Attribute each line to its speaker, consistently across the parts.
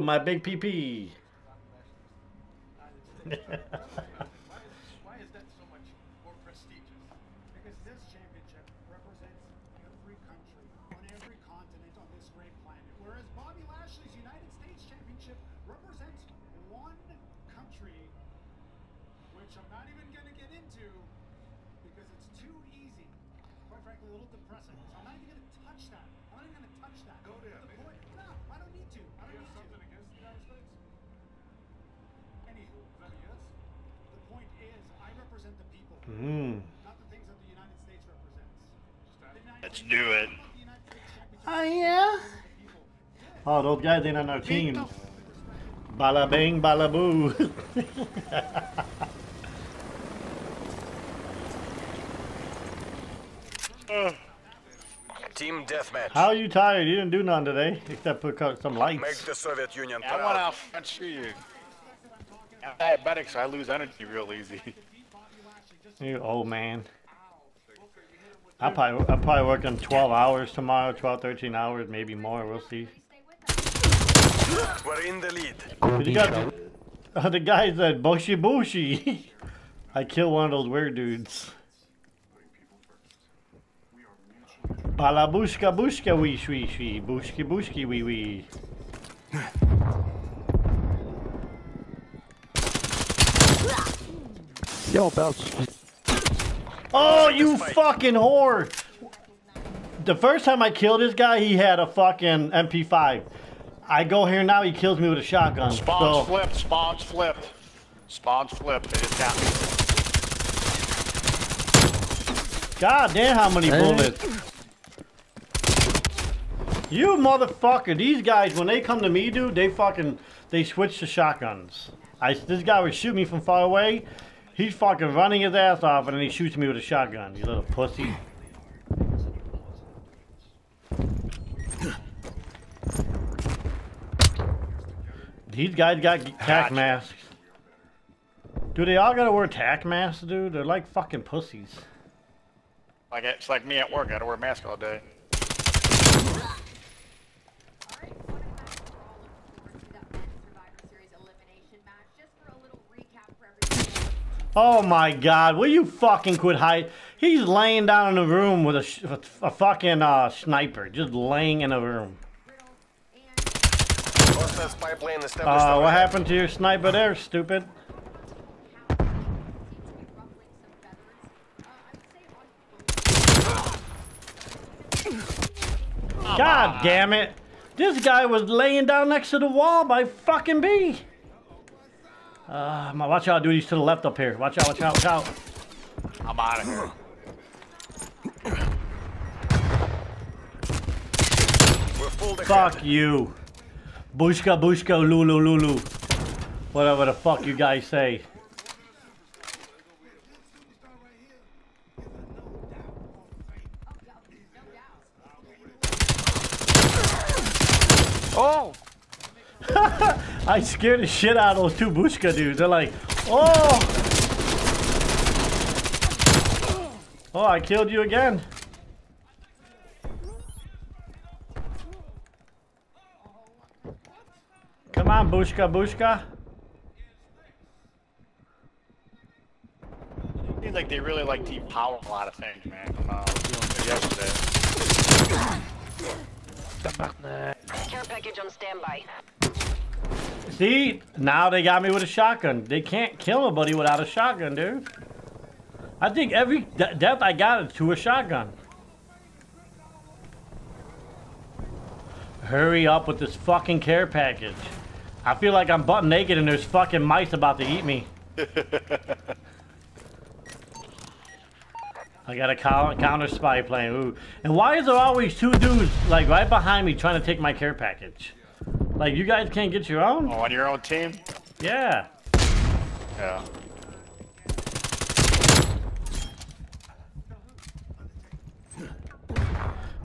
Speaker 1: My big PP.
Speaker 2: Why is that so much more prestigious? Because this championship represents every country on every continent on this great planet. Whereas Bobby Lashley's United States Championship represents one country, which I'm not even going to get into because it's too easy. Quite frankly, a little depressing. So I'm not even going to touch that. I'm not even going to touch that. Go there, the point, No, I don't need to. I don't need to. against the United States? Anywho, is yes? The point is, I represent the people,
Speaker 1: Mm.
Speaker 2: not the things that the United States represents.
Speaker 3: Let's do it.
Speaker 1: Oh yeah. Oh, those guys ain't on our team. Bada bing, bada boo.
Speaker 4: Team deathmatch.
Speaker 1: How are you tired? You didn't do none today except put out some
Speaker 4: Make
Speaker 1: lights.
Speaker 4: the Soviet Union
Speaker 3: I went
Speaker 4: proud.
Speaker 3: out shoot you. I'm diabetic, so I lose energy real easy.
Speaker 1: You old man. I probably I probably working 12 hours tomorrow, 12, 13 hours, maybe more. We'll see.
Speaker 4: We're in the lead.
Speaker 1: But you got the, uh, the guys at Bushi Bushi. I killed one of those weird dudes. Balabushka bushka wee shwee shwee. Bushki bushki wee wee.
Speaker 5: Yo, Belch.
Speaker 1: Oh, you fucking whore! The first time I killed this guy, he had a fucking MP5. I go here now, he kills me with a shotgun.
Speaker 3: Spawns
Speaker 1: So,
Speaker 3: flipped, spawns flipped. Spawns flipped. They just got me.
Speaker 1: God damn, how many
Speaker 5: Hey.
Speaker 1: bullets? You motherfucker! These guys, when they come to me, dude, they fucking they switch to shotguns. I this guy would shoot me from far away. He's fucking running his ass off, and then he shoots me with a shotgun. You little pussy. These guys got
Speaker 3: tac
Speaker 1: masks. Do they all gotta wear tac masks, dude? They're like fucking pussies.
Speaker 3: Like it's like me at work. I gotta wear a mask all day.
Speaker 1: Oh my god, will you fucking quit hide? He's laying down in the room with a, a fucking uh, sniper, just laying in a room. Uh, what happened to your sniper there, stupid? God damn it! This guy was laying down next to the wall by fucking B. Uh, my- watch out, dude. He's to the left up here. Watch out, watch out, watch out.
Speaker 3: I'm out of here.
Speaker 4: We're full ahead.
Speaker 1: Fuck you. Bushka, bushka, lulu, lulu. Whatever the fuck you guys say.
Speaker 5: Oh!
Speaker 1: I scared the shit out of those two Bushka dudes. They're like, oh! Oh, I killed you again. Come on, Bushka, Bushka.
Speaker 3: Seems like they really like Team Power a lot of things, man. Come on, I was doing it yesterday.
Speaker 6: Care package on standby.
Speaker 1: See, now they got me with a shotgun. They can't kill nobody without a shotgun, dude. I think every de- death I got is to a shotgun. Hurry up with this fucking care package. I feel like I'm butt naked and there's fucking mice about to eat me. I got a counter, counter spy plane. Ooh. And why is there always two dudes like right behind me trying to take my care package? Like you guys can't get your own?
Speaker 3: Oh, on your own team?
Speaker 1: Yeah.
Speaker 3: Yeah.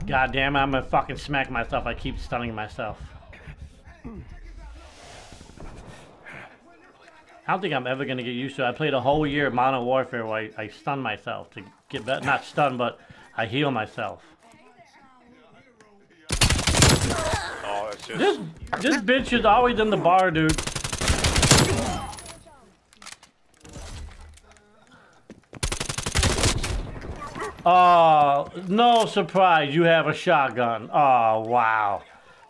Speaker 1: God damn it, I'm gonna fucking smack myself. I keep stunning myself. I don't think I'm ever gonna get used to it. I played a whole year of Modern Warfare where I, I stun myself to get better. Not stun, but I heal myself.
Speaker 3: Oh, it's bitches.
Speaker 1: This this bitch is always in the bar, dude. Oh, no surprise. You have a shotgun. Oh, wow.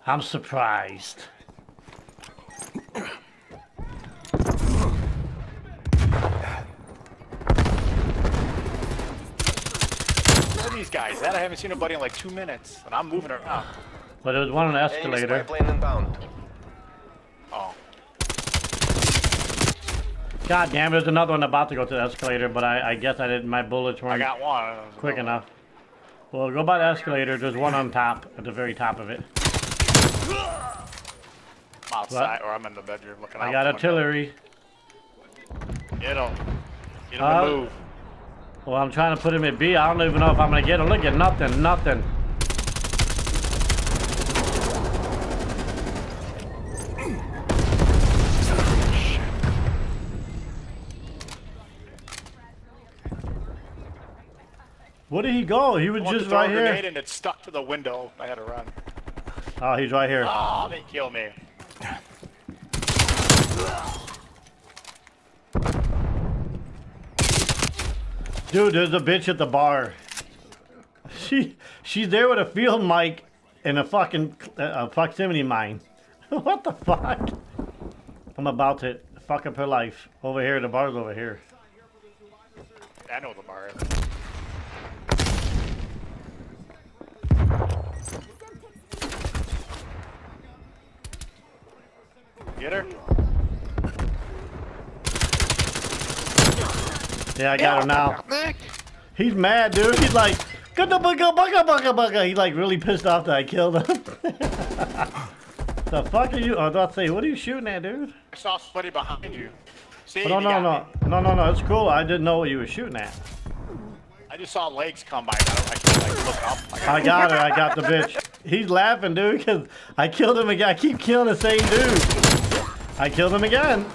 Speaker 1: I'm surprised.
Speaker 3: These guys. That I haven't seen nobody in like two minutes, and I'm moving around.
Speaker 1: But it was one on the
Speaker 4: Enemy
Speaker 1: escalator.
Speaker 4: plane inbound.
Speaker 3: Oh,
Speaker 1: God damn, there's another one about to go to the escalator, but I, I guess I didn't. My bullets weren't
Speaker 3: got one.
Speaker 1: quick enough. Well, go by the escalator. There's one on top, at the very top of it.
Speaker 3: I'm outside, or I'm in the bedroom looking out.
Speaker 1: I got
Speaker 3: the
Speaker 1: artillery.
Speaker 3: Get him. Get him
Speaker 1: Uh,
Speaker 3: to move.
Speaker 1: Well, I'm trying to put him at B. I don't even know if I'm gonna get him. Look at nothing, nothing. Where did he go? He was just right here.
Speaker 3: and it stuck to the window. I had to run.
Speaker 1: Oh, he's right here.
Speaker 3: Oh, they killed me.
Speaker 1: Dude, there's a bitch at the bar. She she's there with a field mic and a fucking uh, proximity mine. what the fuck? I'm about to fuck up her life. Over here, the bar's over here.
Speaker 3: I know the bar. Get her?
Speaker 1: Yeah, I got him now. He's mad, dude. He's like, "Gudda bugga bugga bugga bugga." He's like really pissed off that I killed him. the fuck are you? I was about to say, what are you shooting at, dude?
Speaker 3: I saw somebody behind you. See,
Speaker 1: no, no, no, no, no, no. It's cool. I didn't know what you were shooting at.
Speaker 3: I just saw legs come by. I can't like look up. I
Speaker 1: I got her. I got the bitch. He's laughing, dude, because I killed him again. I keep killing the same dude. I killed him again.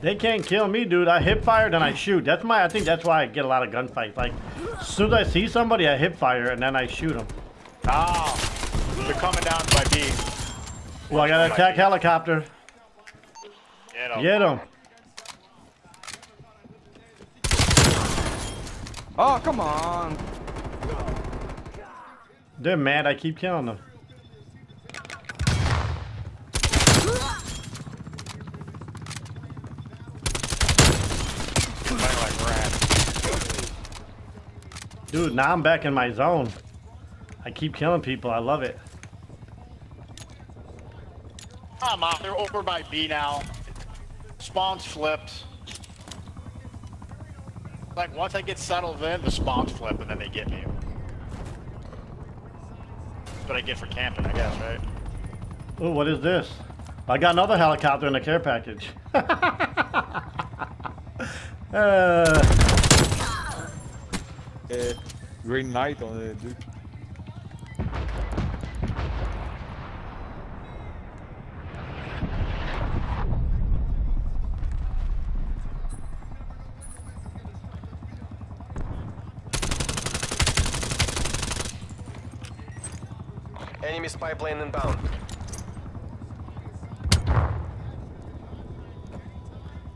Speaker 1: They can't kill me, dude. I hip fire, then I shoot. That's my. I think that's why I get a lot of gunfights. Like, as soon as I see somebody, I hip fire, and then I shoot them.
Speaker 3: Oh, ah, they're coming down by B.
Speaker 1: Well, I gotta attack helicopter.
Speaker 3: Get 'em.
Speaker 1: Get him.
Speaker 5: Oh, come on.
Speaker 1: They're mad. I keep killing them.
Speaker 3: Running like rats.
Speaker 1: Dude, now I'm back in my zone. I keep killing people. I love it.
Speaker 3: Come on, they're over by B now. Spawns flipped. Like once I get settled in, the spawns flip and then they get me. That's what I get for camping, I guess, right?
Speaker 1: Oh, what is this? I got another helicopter in the care package. uh,
Speaker 5: Eh, green light on it, dude.
Speaker 4: Enemy spy plane inbound.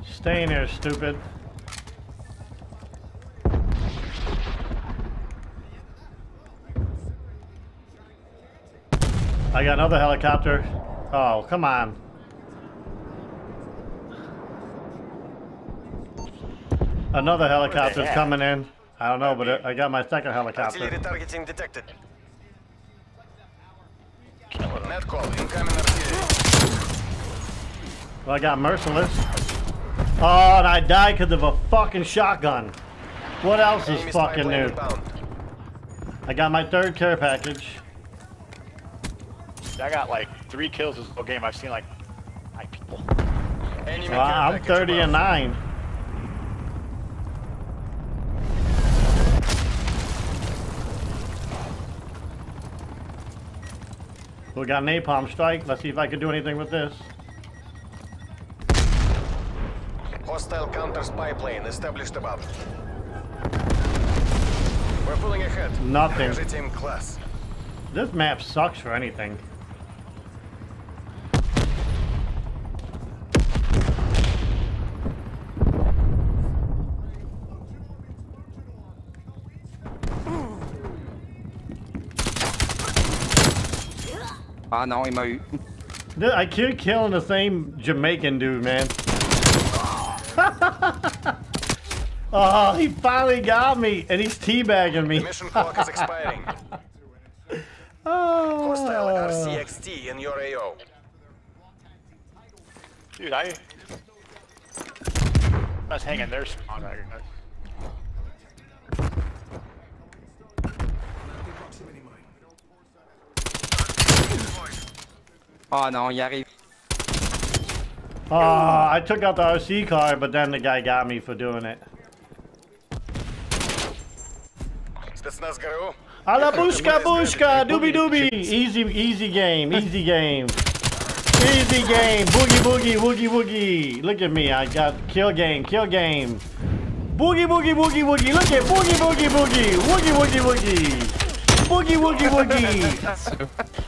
Speaker 1: stay in there, stupid. I got another helicopter. Oh, come on. Another helicopter's
Speaker 3: at?
Speaker 1: coming in. I don't know, but I- I got my second helicopter.
Speaker 4: Artillery targeting detected. Net call. Incoming artillery.
Speaker 1: Well, I got merciless. Oh, and I died because of a fucking shotgun. What else is fucking new? I got my third care package.
Speaker 3: I got like three kills this whole game. I've seen like nine people.
Speaker 1: Well, I'm 30 and 9. We got napalm strike. Let's see if I can do anything with this.
Speaker 4: Hostile counter spy plane established above. We're pulling ahead.
Speaker 1: Nothing. This map sucks for anything.
Speaker 5: Ah know il m'a eu.
Speaker 1: I keep killing the same Jamaican dude, man. oh, he finally got me, and he's teabagging me.
Speaker 4: Mission clock is expiring.
Speaker 1: Oh.
Speaker 4: Hostile RC-XD in your AO.
Speaker 3: Dude, I. I was hanging there strong. I
Speaker 5: Oh no, y arrive.
Speaker 1: Ah, oh, I took out the OC car, but then the guy got me for doing it. A la bushka bushka, doobie doobie. Easy, easy game, easy game. Easy game, boogie boogie, woogie woogie. Look at me, I got kill game, kill game. Boogie boogie boogie woogie, look at boogie boogie boogie, woogie woogie woogie. Boogie woogie woogie.